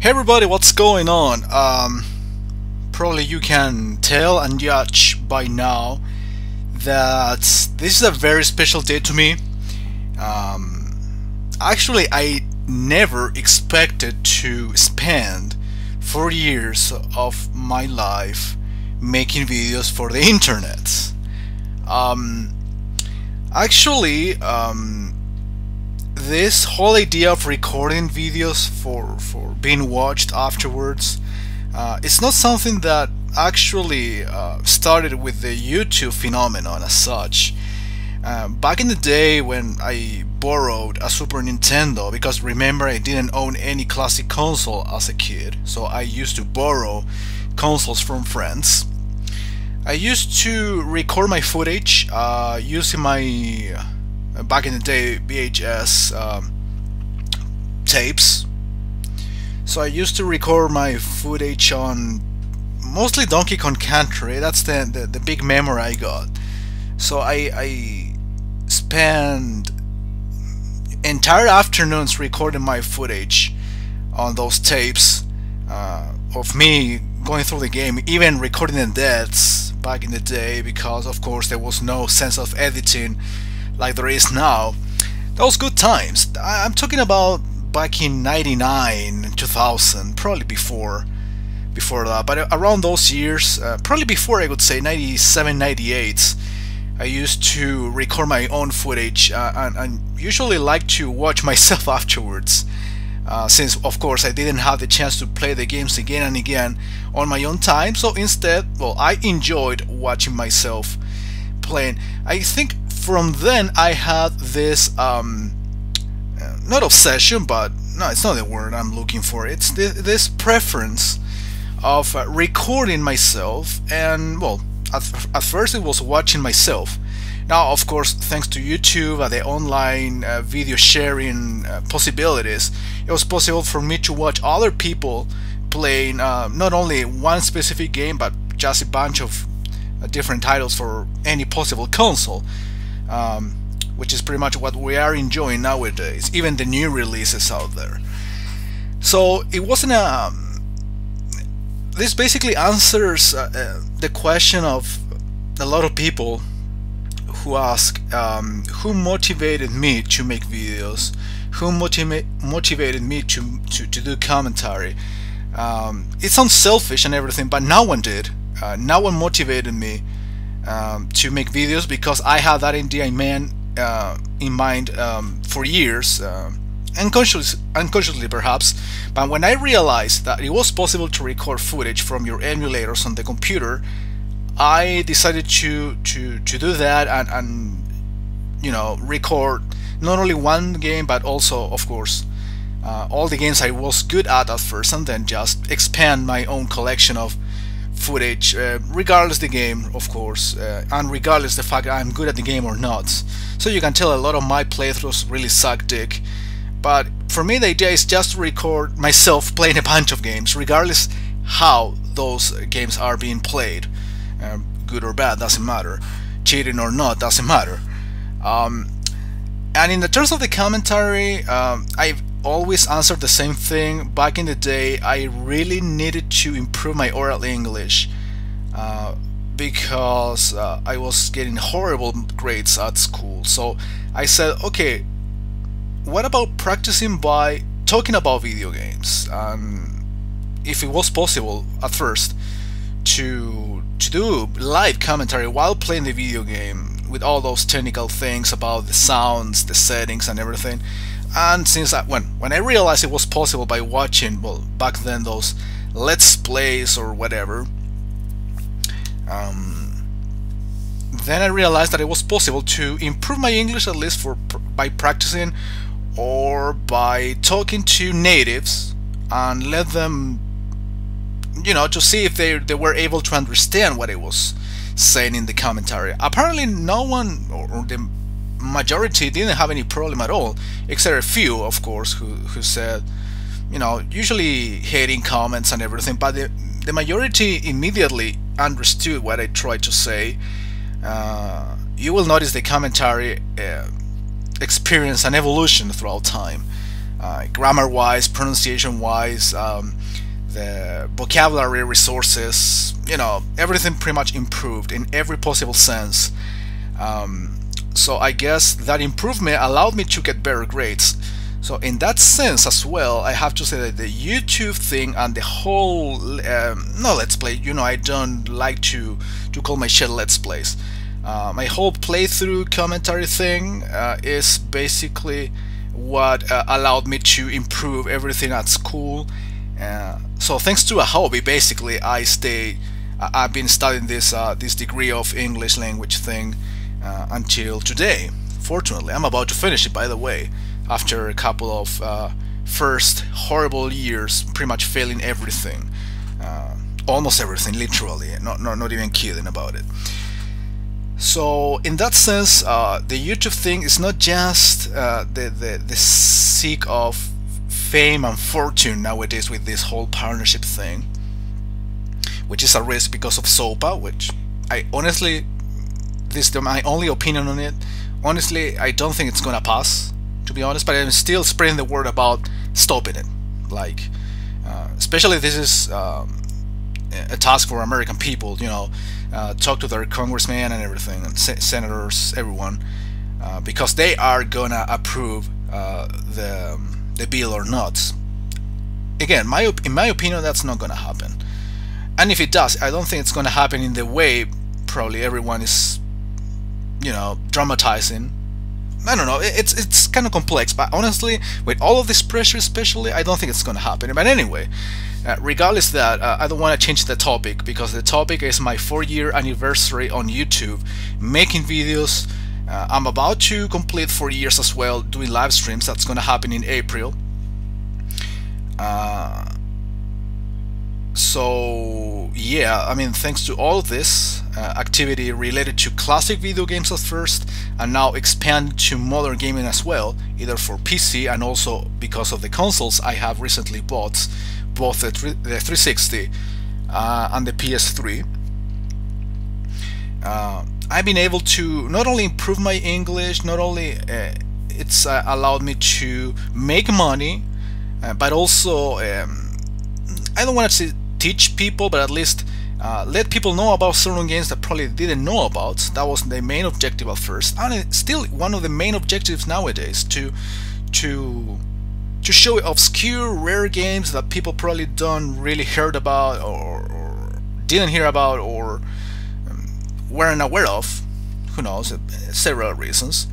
Hey everybody, what's going on? Um, probably you can tell and judge by now that this is a very special day to me. Um, actually, I never expected to spend four years of my life making videos for the internet. Um, actually, um, this whole idea of recording videos for for being watched afterwards uh, it's not something that actually uh, started with the YouTube phenomenon as such. Uh, back in the day when I borrowed a Super Nintendo, because remember I didn't own any classic console as a kid, so I used to borrow consoles from friends. I used to record my footage uh, using my back in the day VHS um, tapes. So I used to record my footage on mostly Donkey Kong Country. That's the, the, the big memory I got. So I, I spent entire afternoons recording my footage on those tapes uh, of me going through the game, even recording the deaths back in the day because of course there was no sense of editing like there is now. Those good times. I'm talking about back in 99, 2000, probably before before that, but around those years, uh, probably before I would say 97, 98, I used to record my own footage uh, and, and, usually like to watch myself afterwards. Uh, since of course I didn't have the chance to play the games again and again on my own time so instead well I enjoyed watching myself playing I think from then I had this um, uh, not obsession but no it's not the word I'm looking for. It's this, this preference of uh, recording myself and well at, at, first it was watching myself. Now of course thanks to YouTube and the online uh, video sharing uh, possibilities it was possible for me to watch other people playing uh, not only one specific game but just a bunch of uh, different titles for any possible console um, which is pretty much what we are enjoying nowadays, even the new releases out there. So it wasn't a. Um, this basically answers uh, uh, the question of a lot of people who ask um, who motivated me to make videos, who motiva motivated me to, to, to do commentary. Um, it sounds selfish and everything, but no one did. Uh, no one motivated me um, to make videos because I had that idea in mind, uh, in mind um, for years, uh, unconsciously, unconsciously perhaps. But when I realized that it was possible to record footage from your emulators on the computer, I decided to to to do that and, and you know record not only one game but also of course uh, all the games I was good at at first and then just expand my own collection of footage, uh, regardless the game, of course, uh, and regardless the fact I'm good at the game or not. So you can tell a lot of my playthroughs really suck dick. But for me, the idea is just to record myself playing a bunch of games, regardless how those games are being played. Um, good or bad, doesn't matter. Cheating or not, doesn't matter. Um, and in the terms of the commentary, um, I've always answered the same thing. Back in the day, I really needed to improve my oral English uh, because uh, I was getting horrible grades at school. So I said, okay, what about practicing by talking about video games? Um, if it was possible at first to to do live commentary while playing the video game with all those technical things about the sounds, the settings, and everything and since I, when when I realized it was possible by watching well back then those let's plays or whatever um, then I realized that it was possible to improve my English at least for by practicing or by talking to natives and let them you know to see if they they were able to understand what I was saying in the commentary. Apparently no one or the majority didn't have any problem at all, except a few, of course, who, who said, you know, usually hating comments and everything, but the, the majority immediately understood what I tried to say. Uh, you will notice the commentary uh, experience an evolution throughout time. uh, grammar-wise, pronunciation-wise, um, the vocabulary resources, you know, everything pretty much improved in every possible sense. Um, so I guess that improvement allowed me to get better grades. So in that sense as well, I have to say that the YouTube thing and the whole um, no let's play. You know, I don't like to to call my shit let's plays. Uh, my whole playthrough commentary thing uh, is basically what uh, allowed me to improve everything at school. Uh, so thanks to a hobby, basically, I stay. I've been studying this uh, this degree of English language thing uh, until today. Fortunately, I'm about to finish it. By the way after a couple of uh, first horrible years, pretty much failing everything, uh, almost everything, literally, not, not, not even kidding about it. So in that sense, uh, the YouTube thing is not just uh, the, the, the seek of fame and fortune nowadays with this whole partnership thing, which is a risk because of SOPA, which I honestly, this is my only opinion on it. Honestly, I don't think it's gonna pass to be honest, but I'm still spreading the word about stopping it. Like, uh, especially this is um, a task for American people, you know, uh, talk to their congressmen and everything, and se senators, everyone, uh, because they are gonna approve uh, the um, the bill or not. Again, my in my opinion, that's not gonna happen. And if it does, I don't think it's gonna happen in the way probably everyone is, you know, dramatizing I don't know. It's it's kind of complex, but honestly, with all of this pressure, especially, I don't think it's gonna happen. But anyway, uh, regardless that, uh, I don't want to change the topic because the topic is my four-year anniversary on YouTube, making videos. Uh, I'm about to complete four years as well, doing live streams. That's gonna happen in April. Uh, so yeah, I mean, thanks to all of this uh, activity related to classic video games at first, and now expand to modern gaming as well, either for PC and also because of the consoles I have recently bought, both the, the 360 uh, and the PS3. Uh, I've been able to not only improve my English, not only uh, it's uh, allowed me to make money, uh, but also um, I don't want to say teach people, but at least uh, let people know about certain games that probably didn't know about. That was the main objective at first, and it's still one of the main objectives nowadays to to to show obscure, rare games that people probably don't really heard about or, or didn't hear about or um, weren't aware of. Who knows? Several reasons.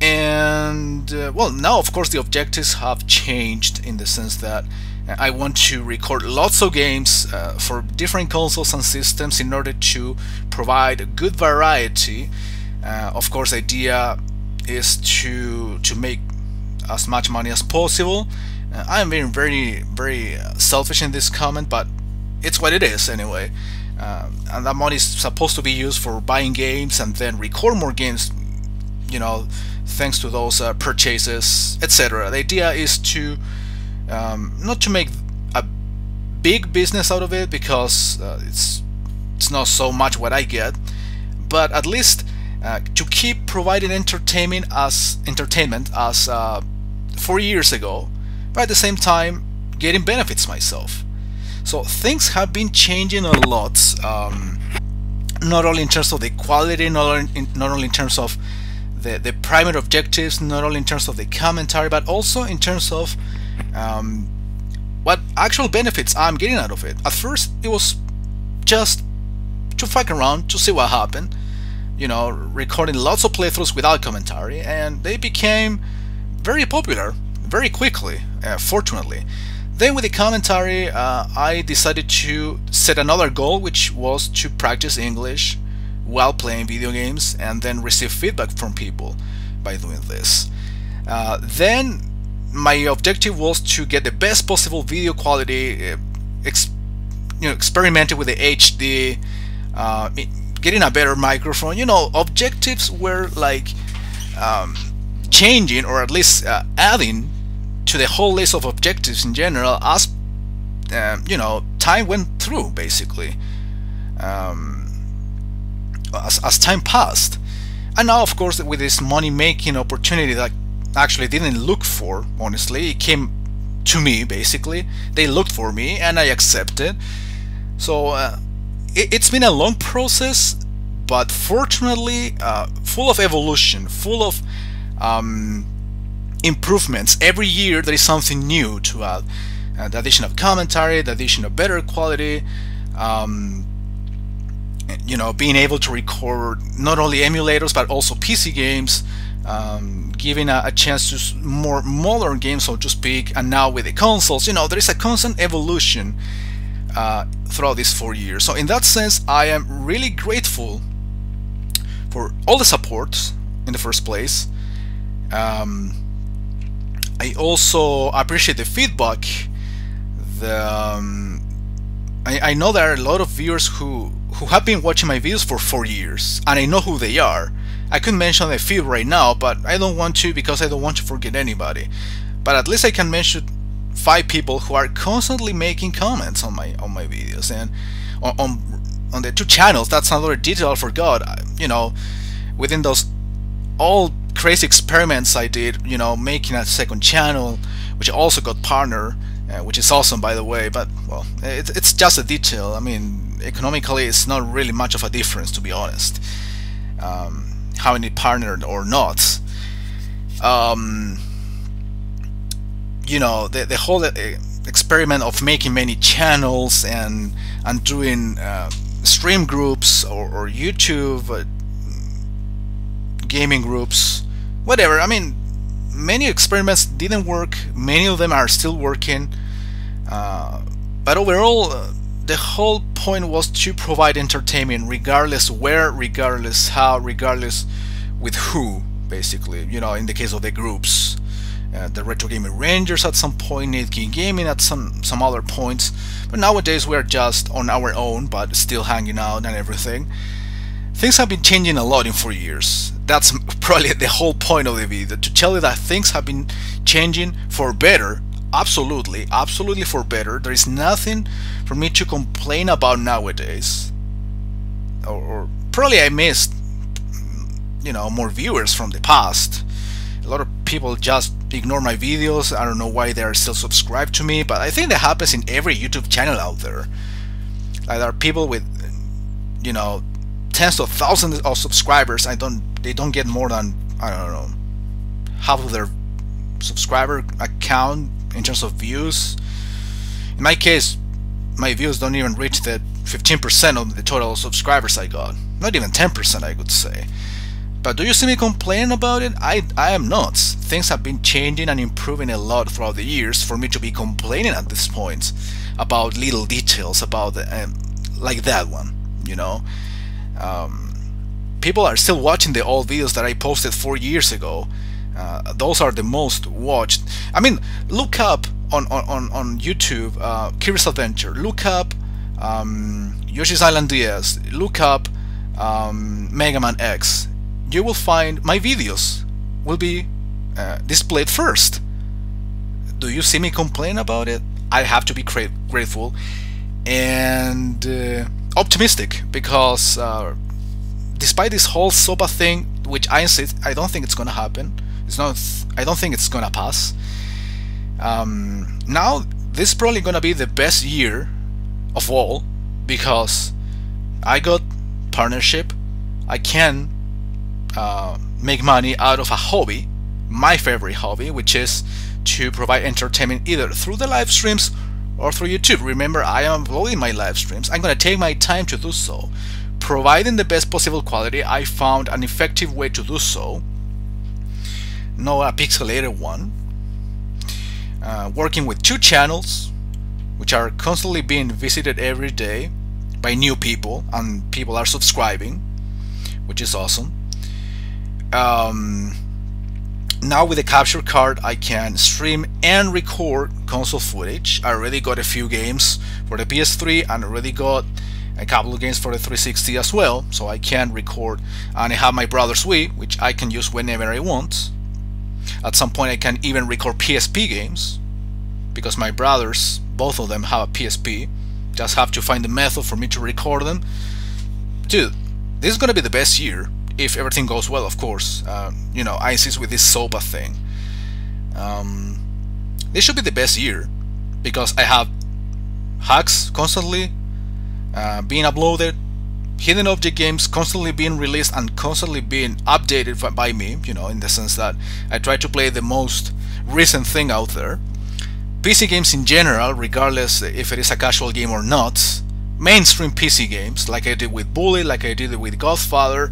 And uh, well, now of course the objectives have changed in the sense that I want to record lots of games uh, for different consoles and systems in order to provide a good variety. Uh, of course, the idea is to to make as much money as possible. Uh, I am being very very selfish in this comment, but it's what it is anyway. Uh, and that money is supposed to be used for buying games and then record more games. You know, thanks to those uh, purchases, etc. The idea is to um, not to make a big business out of it because uh, it's it's not so much what I get, but at least uh, to keep providing entertainment as entertainment as uh, four years ago, but at the same time getting benefits myself. So things have been changing a lot, um, not only in terms of the quality, not only in, not only in terms of the, the primary objectives, not only in terms of the commentary, but also in terms of um, what actual benefits I'm getting out of it. At first, it was just to fuck around to see what happened. You know, recording lots of playthroughs without commentary, and they became very popular very quickly, uh, fortunately. Then with the commentary, uh, I decided to set another goal, which was to practice English while playing video games and then receive feedback from people by doing this. Uh, then my objective was to get the best possible video quality, uh, you know, experimenting with the HD, uh, getting a better microphone. You know, objectives were like um, changing or at least uh, adding to the whole list of objectives in general as um, you know time went through basically. Um, as, as time passed, and now of course with this money-making opportunity that actually didn't look for, honestly. It came to me, basically. They looked for me and I accepted. So uh, it, has been a long process, but fortunately, uh, full of evolution, full of um, improvements. Every year there is something new to add. Uh, the addition of commentary, the addition of better quality, um, you know, being able to record not only emulators but also PC games, um, giving a, a, chance to more modern games, so to speak, and now with the consoles, you know, there is a constant evolution uh, throughout these four years. So in that sense, I am really grateful for all the support in the first place. Um, I also appreciate the feedback. The um, I, I know there are a lot of viewers who who have been watching my videos for four years, and I know who they are. I could mention a few right now, but I don't want to because I don't want to forget anybody. But at least I can mention five people who are constantly making comments on my on my videos and on on, on the two channels. That's another detail I forgot. You know, within those all crazy experiments I did, you know, making a second channel, which also got partner, uh, which is awesome by the way. But well, it, it's just a detail. I mean, economically, it's not really much of a difference to be honest. Um, having it partnered or not. Um, you know, the, the whole uh, experiment of making many channels and and doing uh, stream groups or, or YouTube uh, gaming groups, whatever. I mean, many experiments didn't work. Many of them are still working. Uh, but overall, uh, the whole point was to provide entertainment regardless where, regardless how, regardless with who, basically. You know, in the case of the groups. Uh, the Retro Gaming Rangers at some point, Nate King Gaming at some, some other points. But nowadays we're just on our own, but still hanging out and everything. Things have been changing a lot in four years. That's probably the whole point of the video, to tell you that things have been changing for better absolutely, absolutely for better. There is nothing for me to complain about nowadays. Or, or, probably I missed, you know, more viewers from the past. A lot of people just ignore my videos. I don't know why they are still subscribed to me, but I think that happens in every YouTube channel out there. Like there are people with, you know, tens of thousands of subscribers. I don't, they don't get more than I don't know half of their subscriber account in terms of views. In my case, my views don't even reach the 15% of the total subscribers I got. Not even 10% I would say. But do you see me complaining about it? I, I am not. Things have been changing and improving a lot throughout the years for me to be complaining at this point about little details about um, like that one, you know. Um, people are still watching the old videos that I posted four years ago uh, those are the most watched. I mean, look up on on on YouTube, uh, Kirby's Adventure. Look up um, Yoshi's Island DS. Look up um, Mega Man X. You will find my videos will be uh, displayed first. Do you see me complain about it? I have to be grateful and uh, optimistic because uh, despite this whole SOPA thing, which I insist, I don't think it's gonna happen. It's not. I don't think it's gonna pass. Um, now this is probably gonna be the best year of all because I got partnership. I can uh, make money out of a hobby, my favorite hobby, which is to provide entertainment either through the live streams or through YouTube. Remember, I am uploading my live streams. I'm gonna take my time to do so. Providing the best possible quality, I found an effective way to do so no a pixelated one. Uh, working with two channels, which are constantly being visited every day by new people, and people are subscribing, which is awesome. Um, now with the capture card I can stream and record console footage. I already got a few games for the PS3 and already got a couple of games for the 360 as well so I can record and I have my brother's Wii which I can use whenever I want at some point I can even record PSP games because my brothers, both of them have a PSP. Just have to find the method for me to record them. Dude, this is gonna be the best year if everything goes well, of course. Uh, you know, I insist with this SOPA thing. Um, this should be the best year because I have hacks constantly uh, being uploaded, hidden object games constantly being released and constantly being updated by me, you know, in the sense that I try to play the most recent thing out there. PC games in general, regardless if it is a casual game or not, mainstream PC games, like I did with Bully, like I did with Godfather,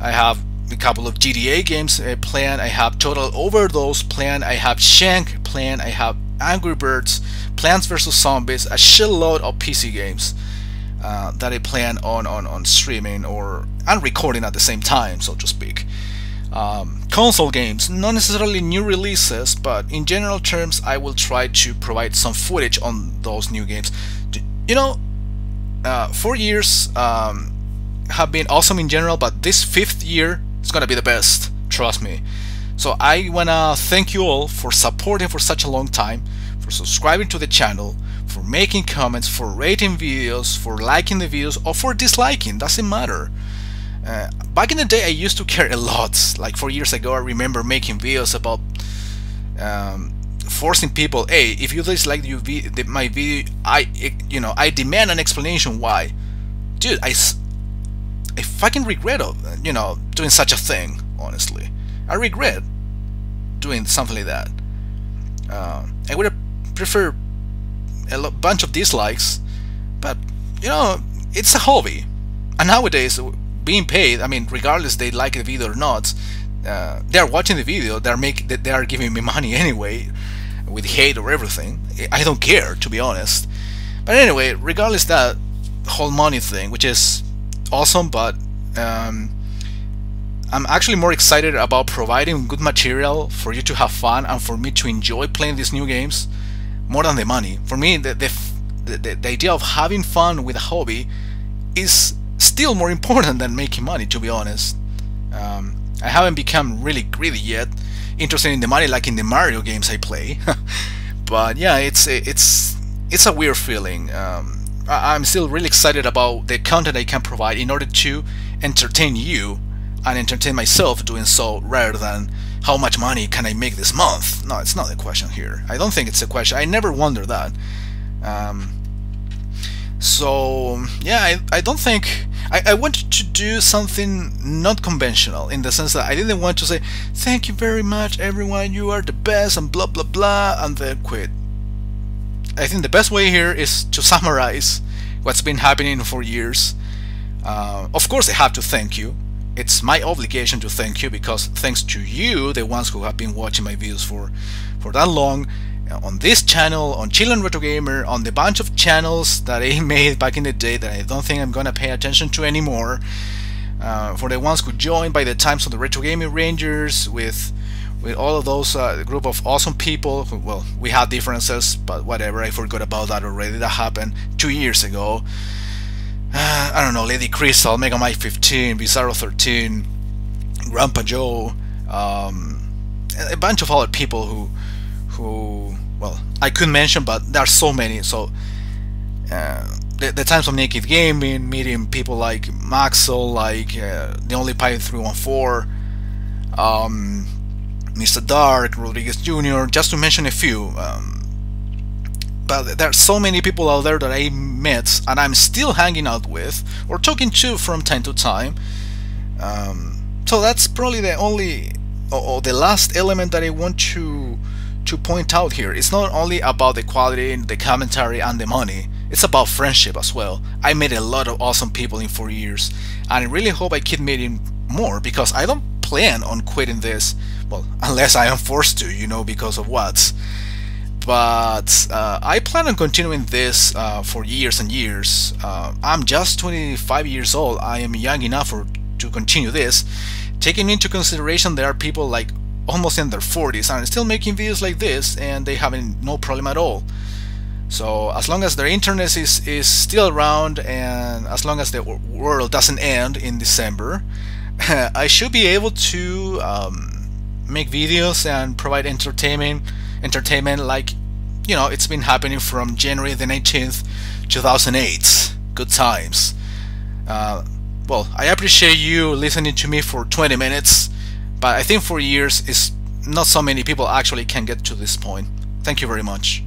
I have a couple of GTA games uh, planned, I have Total Overdose planned, I have Shank planned, I have Angry Birds, Plants vs. Zombies, a shitload of PC games uh, that I plan on, on, on streaming or and recording at the same time, so to speak. Um, console games, not necessarily new releases, but in general terms, I will try to provide some footage on those new games. You know, uh, four years um, have been awesome in general, but this fifth year is gonna be the best. Trust me. So I wanna thank you all for supporting for such a long time, for subscribing to the channel, for making comments, for rating videos, for liking the videos, or for disliking. Doesn't matter. Uh, back in the day, I used to care a lot. Like four years ago, I remember making videos about um, forcing people. Hey, if you dislike the, my video, I you know I demand an explanation why. Dude, I I fucking regret you know doing such a thing. Honestly, I regret doing something like that. Uh, I would preferred a bunch of dislikes, but you know it's a hobby, and nowadays being paid, I mean, regardless they like the video or not, uh, they are watching the video. They're make they are giving me money anyway, with hate or everything. I don't care to be honest. But anyway, regardless that whole money thing, which is awesome, but um, I'm actually more excited about providing good material for you to have fun and for me to enjoy playing these new games more than the money. For me, the the, the, the idea of having fun with a hobby is still more important than making money, to be honest. Um, I haven't become really greedy yet, interested in the money like in the Mario games I play. but yeah, it's it's it's a weird feeling. Um, I, am still really excited about the content I can provide in order to entertain you and entertain myself doing so rather than how much money can I make this month. No, it's not a question here. I don't think it's a question. I never wonder that. Um, so yeah, I, I don't think I, I wanted to do something not conventional in the sense that I didn't want to say thank you very much everyone you are the best and blah blah blah and then quit. I think the best way here is to summarize what's been happening for years. Uh, of course I have to thank you. It's my obligation to thank you because thanks to you, the ones who have been watching my videos for, for that long, on this channel, on Chilean Retro Gamer, on the bunch of channels that I made back in the day that I don't think I'm gonna pay attention to anymore. Uh, for the ones who joined by the times of the Retro Gaming Rangers with with all of those uh, group of awesome people who, well we had differences but whatever I forgot about that already that happened two years ago uh, I don't know Lady Crystal Mega Mike 15 Bizarro 13 Grandpa Joe um, a bunch of other people who who well I couldn't mention but there are so many so uh, the, the, times of naked gaming meeting people like Maxwell like uh, the only Pirate 314 um, Mr. Dark Rodriguez Jr. just to mention a few um, but there are so many people out there that I met and I'm still hanging out with or talking to from time to time um, so that's probably the only or, or the last element that I want to to point out here. It's not only about the quality, the commentary, and the money. It's about friendship as well. I met a lot of awesome people in four years, and I really hope I keep meeting more because I don't plan on quitting this. Well, unless I am forced to, you know, because of what. But uh, I plan on continuing this uh, for years and years. Uh, I'm just 25 years old. I am young enough for, to continue this. Taking into consideration there are people like almost in their 40s and still making videos like this and they having no problem at all. So as long as their internet is, is still around and as long as the world doesn't end in December, I should be able to um, make videos and provide entertainment entertainment like you know it's been happening from January the 19th 2008 good times uh, well I appreciate you listening to me for 20 minutes but I think for years is not so many people actually can get to this point. Thank you very much.